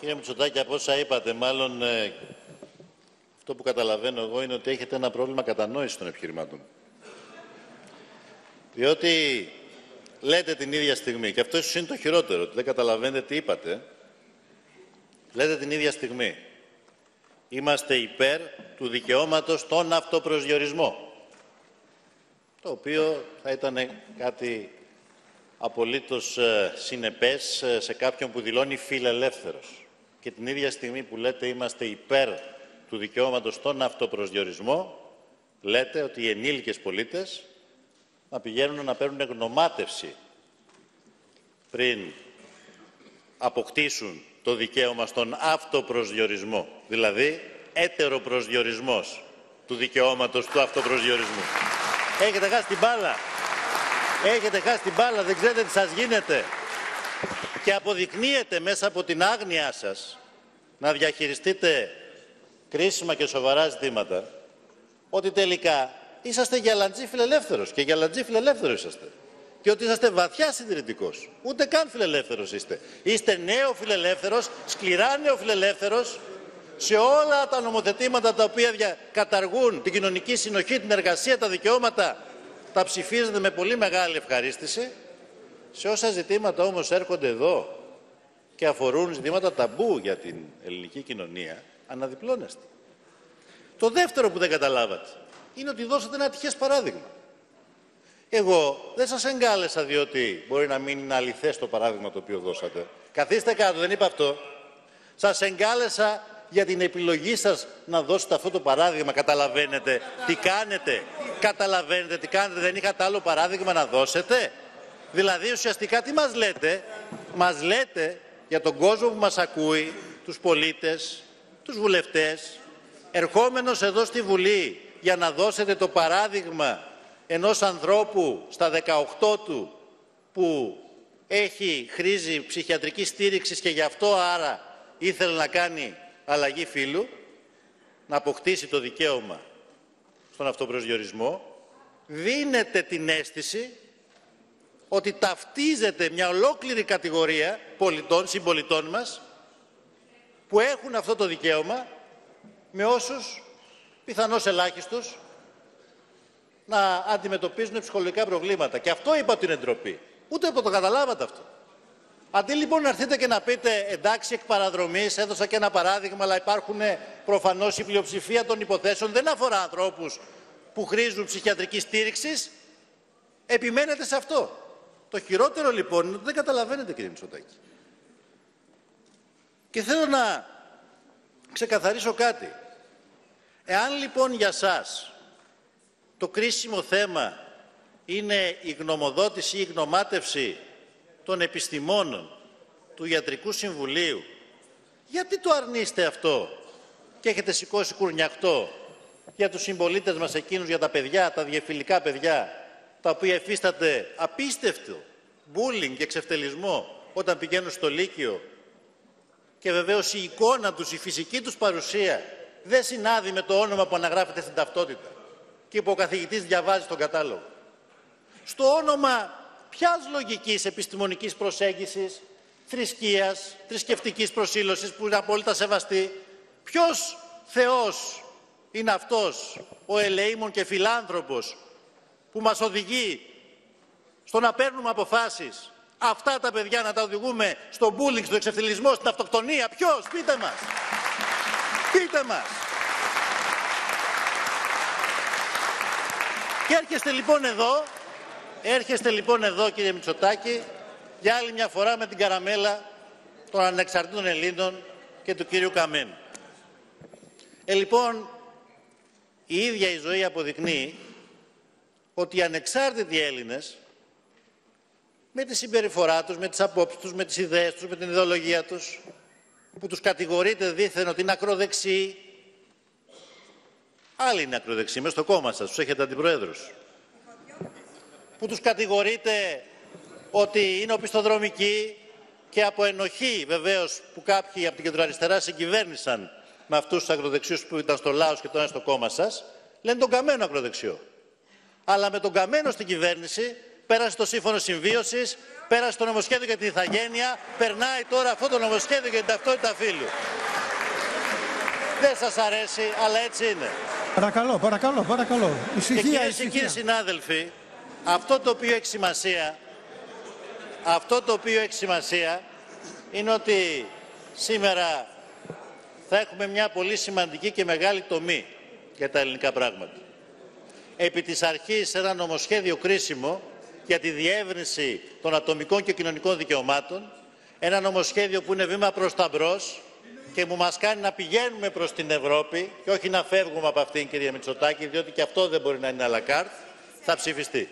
Κύριε Μητσοτάκη, από όσα είπατε, μάλλον ε, αυτό που καταλαβαίνω εγώ είναι ότι έχετε ένα πρόβλημα κατανόησης των επιχειρημάτων. Διότι λέτε την ίδια στιγμή, και αυτό ίσως είναι το χειρότερο, ότι δεν καταλαβαίνετε τι είπατε, λέτε την ίδια στιγμή. Είμαστε υπέρ του δικαιώματος στον αυτοπροσδιορισμό. Το οποίο θα ήταν κάτι απολύτως ε, συνεπές ε, σε κάποιον που δηλώνει φιλελεύθερος. Και την ίδια στιγμή που λέτε είμαστε υπέρ του δικαιώματος στον αυτοπροσδιορισμό, λέτε ότι οι ενήλικες πολίτες να πηγαίνουν να παίρνουν γνωμάτευση πριν αποκτήσουν το δικαίωμα στον αυτοπροσδιορισμό, δηλαδή έτερο προσδιορισμός του δικαιώματος του αυτοπροσδιορισμού. Έχετε χάσει την μπάλα. Έχετε χάσει την μπάλα, δεν ξέρετε τι σας γίνεται. Και αποδεικνύεται μέσα από την άγνοιά σας να διαχειριστείτε κρίσιμα και σοβαρά ζητήματα ότι τελικά είσαστε γυαλαντζή φιλελεύθερος και γυαλαντζή φιλελεύθερος είσαστε. Και ότι είσαστε βαθιά συντηρητικός. Ούτε καν φιλελεύθερος είστε. Είστε νέο φιλελεύθερος, σκληρά νέο φιλελεύθερος, σε όλα τα νομοθετήματα τα οποία καταργούν την κοινωνική συνοχή, την εργασία, τα δικαιώματα, τα ψηφίζετε με πολύ μεγάλη ευχαρίστηση. Σε όσα ζητήματα όμως έρχονται εδώ και αφορούν ζητήματα ταμπού για την ελληνική κοινωνία, αναδιπλώνεστε. Το δεύτερο που δεν καταλάβατε είναι ότι δώσατε ένα ατυχές παράδειγμα. Εγώ δεν σας εγκάλεσα διότι μπορεί να μην είναι αληθές το παράδειγμα το οποίο δώσατε. Καθίστε κάτω, δεν είπα αυτό. Σας εγκάλεσα για την επιλογή σας να δώσετε αυτό το παράδειγμα. Καταλαβαίνετε τι κάνετε. Καταλαβαίνετε τι κάνετε. Δεν είχατε άλλο παράδειγμα να δώσετε. Δηλαδή ουσιαστικά τι μας λέτε; Μας λέτε για τον κόσμο που μας ακούει, τους πολίτες, τους βουλευτές, ερχόμενος εδώ στη Βουλή για να δώσετε το παράδειγμα ενός ανθρώπου στα 18 του που έχει χρήζει ψυχιατρικής στήριξης και γι' αυτό άρα ήθελε να κάνει αλλαγή φύλου, να αποκτήσει το δικαίωμα στον αυτοπροσδιορισμό, δίνεται την αίσθηση ότι ταυτίζεται μια ολόκληρη κατηγορία πολιτών, συμπολιτών μας, που έχουν αυτό το δικαίωμα με όσους, πιθανώς ελάχιστος, να αντιμετωπίζουν ψυχολογικά προβλήματα. Και αυτό είπα την εντροπή. Ούτε που το καταλάβατε αυτό. Αντί λοιπόν να έρθετε και να πείτε εντάξει εκ παραδρομής, έδωσα και ένα παράδειγμα, αλλά υπάρχουν προφανώς η πλειοψηφία των υποθέσεων δεν αφορά ανθρώπους που χρήζουν ψυχιατρικής στήριξης, επιμένετε σε αυτό. Το χειρότερο λοιπόν είναι ότι δεν καταλαβαίνετε κύριε Μητσοτάκη. Και θέλω να ξεκαθαρίσω κάτι. Εάν λοιπόν για σας το κρίσιμο θέμα είναι η γνωμοδότηση ή η γνωμάτευση των επιστημόνων του Ιατρικού Συμβουλίου, γιατί το αρνείστε αυτό και έχετε σηκώσει κουρνιακτό για τους συμπολίτες μας εκείνους, για τα παιδιά, τα διεφυλικά παιδιά, τα οποία εφίσταται απίστευτο bullying και εξευτελισμό όταν πηγαίνουν στο Λύκειο και βεβαίως η εικόνα τους, η φυσική τους παρουσία δεν συνάδει με το όνομα που αναγράφεται στην ταυτότητα και που ο καθηγητής διαβάζει στον κατάλογο. Στο όνομα ποιας λογικής επιστημονικής προσέγγισης, θρησκείας, θρησκευτικής προσήλωσης που είναι απόλυτα σεβαστή, ποιος Θεός είναι αυτός ο ελεήμων και φιλάνθρωπος που μας οδηγεί στο να παίρνουμε αποφάσεις αυτά τα παιδιά να τα οδηγούμε στο μπούλινγκ, στο εξευθυλισμό, στην αυτοκτονία. Ποιος, πείτε μας. Πείτε μας. Και έρχεστε λοιπόν εδώ, έρχεστε λοιπόν εδώ κύριε Μητσοτάκη, για άλλη μια φορά με την καραμέλα των ανεξαρτήτων Ελλήνων και του κύριου Καμένου. Ε, λοιπόν, η ίδια η ζωή αποδεικνύει ότι οι ανεξάρτητοι Έλληνες με τη συμπεριφορά τους, με τις απόψεις τους, με τις ιδέες τους, με την ιδεολογία τους, που τους κατηγορείτε δήθεν ότι είναι ακροδεξιοί. Άλλοι είναι ακροδεξιοί, μέσα στο κόμμα σας, τους έχετε αντιπροέδρους. Που τους κατηγορείτε ότι είναι οπισθοδρομικοί και από ενοχή βεβαίως που κάποιοι από την κεντροαριστερά συγκυβέρνησαν με αυτούς τους ακροδεξιούς που ήταν στο Λάος και τώρα στο κόμμα σας, λένε τον καμένο ακροδεξιό. Αλλά με τον καμένο στην κυβέρνηση πέρασε το σύμφωνο συμβίωσης, πέρασε το νομοσχέδιο για την ηθαγένεια, περνάει τώρα αυτό το νομοσχέδιο για την ταυτότητα φύλου. Δεν σας αρέσει, αλλά έτσι είναι. Παρακαλώ, παρακαλώ, παρακαλώ. Και Ησυχία, κυρίες και ησυχία. κύριοι συνάδελφοι, αυτό το οποίο έχει σημασία, αυτό το οποίο έχει σημασία είναι ότι σήμερα θα έχουμε μια πολύ σημαντική και μεγάλη τομή για τα ελληνικά πράγματα. Επί της αρχής ένα νομοσχέδιο κρίσιμο για τη διεύρυνση των ατομικών και κοινωνικών δικαιωμάτων, ένα νομοσχέδιο που είναι βήμα προς τα μπρος και που μας κάνει να πηγαίνουμε προς την Ευρώπη και όχι να φεύγουμε από αυτήν, κυρία Μητσοτάκη, διότι και αυτό δεν μπορεί να είναι à la carte, θα ψηφιστεί.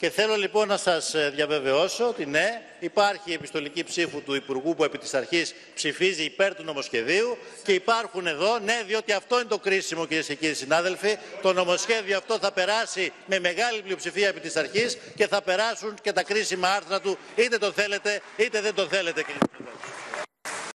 Και θέλω λοιπόν να σας ε, διαβεβαιώσω ότι ναι, υπάρχει η επιστολική ψήφου του Υπουργού που επί της αρχής ψηφίζει υπέρ του νομοσχεδίου και υπάρχουν εδώ, ναι, διότι αυτό είναι το κρίσιμο κυρίες και κύριοι συνάδελφοι, το νομοσχέδιο αυτό θα περάσει με μεγάλη πλειοψηφία επί της αρχής και θα περάσουν και τα κρίσιμα άρθρα του, είτε το θέλετε είτε δεν το θέλετε κύριε συνάδελφοι.